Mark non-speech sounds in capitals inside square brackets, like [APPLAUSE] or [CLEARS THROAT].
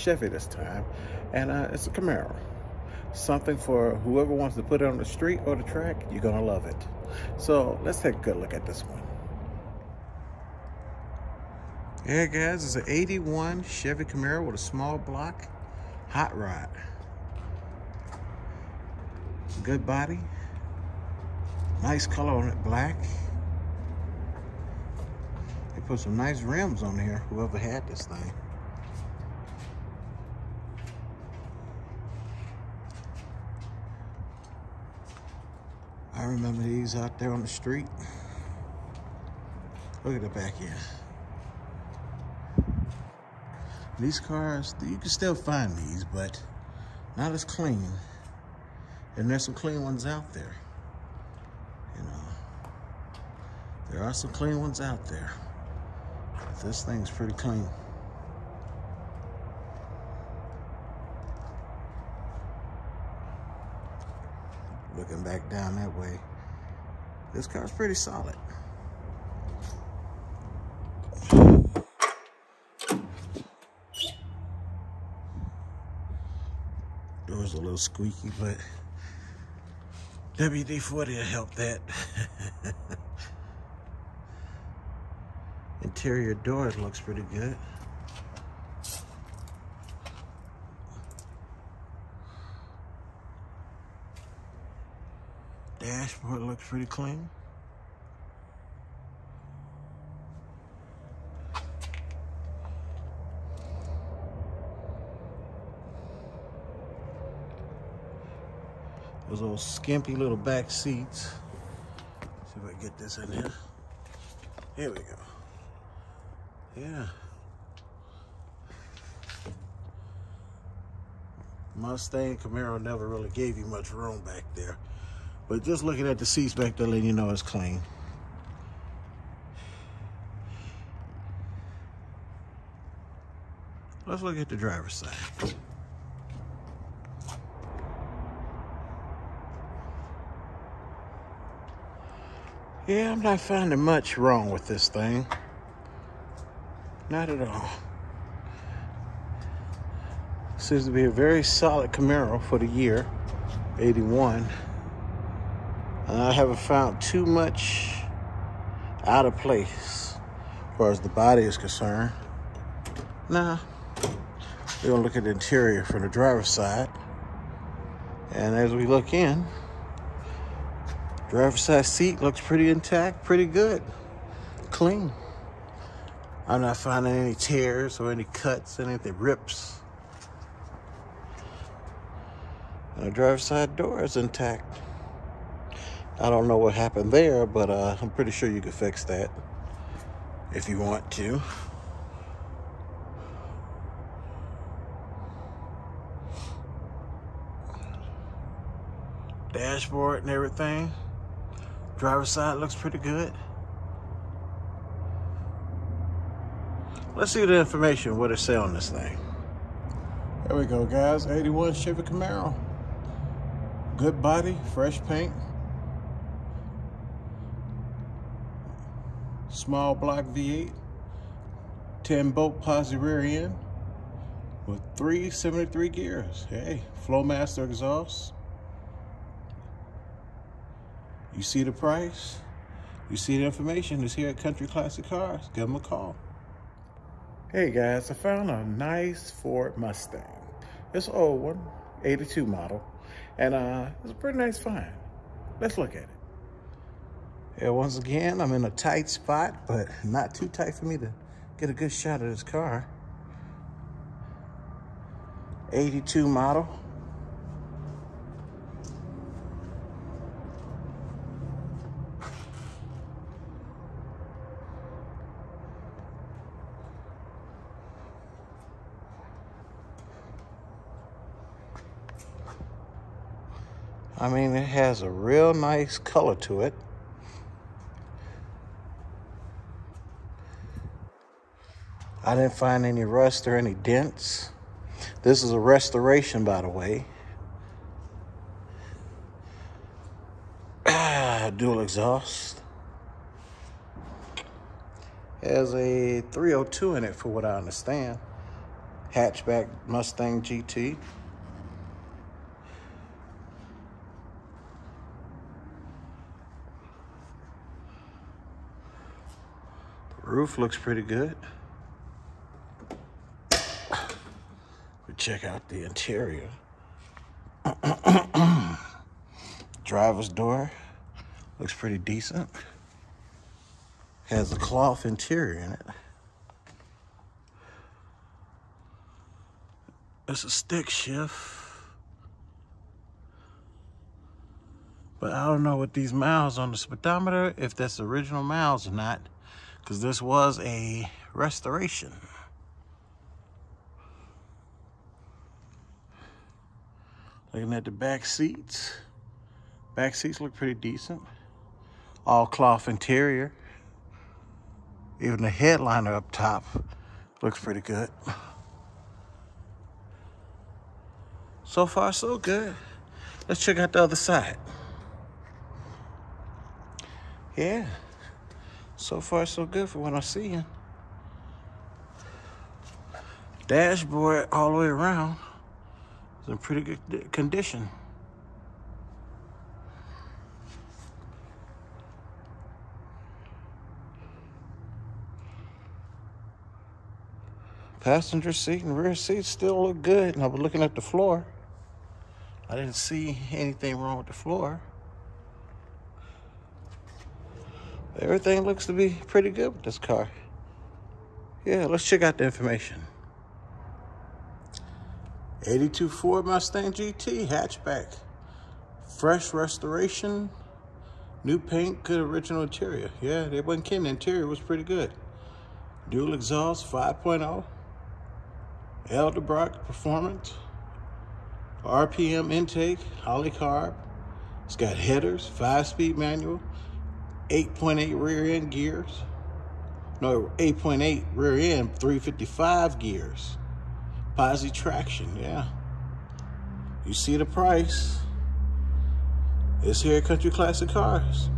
Chevy this time, and uh, it's a Camaro. Something for whoever wants to put it on the street or the track, you're gonna love it. So let's take a good look at this one. Yeah, guys, it's an 81 Chevy Camaro with a small block hot rod. Good body. Nice color on it, black. They put some nice rims on here, whoever had this thing. I remember these out there on the street. Look at the back end. These cars, you can still find these, but not as clean. And there's some clean ones out there. You know, there are some clean ones out there. But this thing's pretty clean. Looking back down that way, this car's pretty solid. Door's a little squeaky, but WD-40 will help that. [LAUGHS] Interior door looks pretty good. Dashboard looks pretty clean. Those little skimpy little back seats. See if I can get this in here. Here we go. Yeah. Mustang Camaro never really gave you much room back there. But just looking at the seats back there, letting you know it's clean. Let's look at the driver's side. Yeah, I'm not finding much wrong with this thing. Not at all. Seems to be a very solid Camaro for the year, 81. I haven't found too much out of place as far as the body is concerned. Now, we're gonna look at the interior from the driver's side. And as we look in, driver's side seat looks pretty intact, pretty good, clean. I'm not finding any tears or any cuts, anything rips. And the driver's side door is intact. I don't know what happened there, but uh, I'm pretty sure you can fix that if you want to. Dashboard and everything. Driver's side looks pretty good. Let's see the information, what it say on this thing. There we go, guys. 81 Chevy Camaro. Good body, fresh paint. Small block V8. 10 bolt posi rear end with 373 gears. Hey, Flowmaster exhaust. You see the price? You see the information? It's here at Country Classic Cars. Give them a call. Hey guys, I found a nice Ford Mustang. It's an old one, 82 model, and uh, it's a pretty nice find. Let's look at it. Yeah, once again, I'm in a tight spot, but not too tight for me to get a good shot of this car. 82 model. I mean, it has a real nice color to it. I didn't find any rust or any dents. This is a restoration, by the way. Ah, dual exhaust. Has a 302 in it, for what I understand. hatchback Mustang GT. The roof looks pretty good. Check out the interior. [CLEARS THROAT] Driver's door looks pretty decent. Has a cloth interior in it. It's a stick shift. But I don't know what these miles on the speedometer, if that's original miles or not, because this was a restoration. Looking at the back seats. Back seats look pretty decent. All cloth interior. Even the headliner up top looks pretty good. So far, so good. Let's check out the other side. Yeah. So far, so good for what I'm seeing. Dashboard all the way around is in pretty good condition. Passenger seat and rear seat still look good. And I was looking at the floor. I didn't see anything wrong with the floor. Everything looks to be pretty good with this car. Yeah, let's check out the information. 82 Ford Mustang GT hatchback. Fresh restoration. New paint, good original interior. Yeah, they wasn't kidding. The interior was pretty good. Dual exhaust 5.0. Edelbrock Performance. RPM intake, Holleycarb. It's got headers, five-speed manual, 8.8 rear end gears. No, 8.8 rear end, 355 gears. Posi traction, yeah. You see the price. It's here at Country Classic Cars.